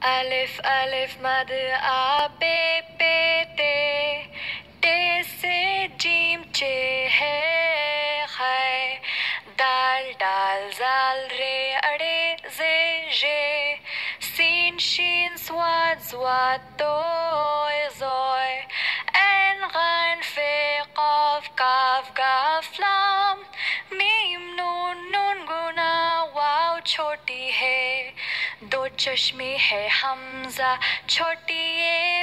Alif, Alif, Mad, A, B, B, T, T, Se, Jim, Che, Hai, Dal, Dal, Zal, Re, Ade, Ze, Je, Sin, Shin, Swat, Zwat, Toi, Zoi, En, Ran, Fe, Qaf, Kaf, Gaf, Lam, Mim, Nun, Nun, Guna, Wow, Choti, He, दो चश्मे है हमजा छोटी ये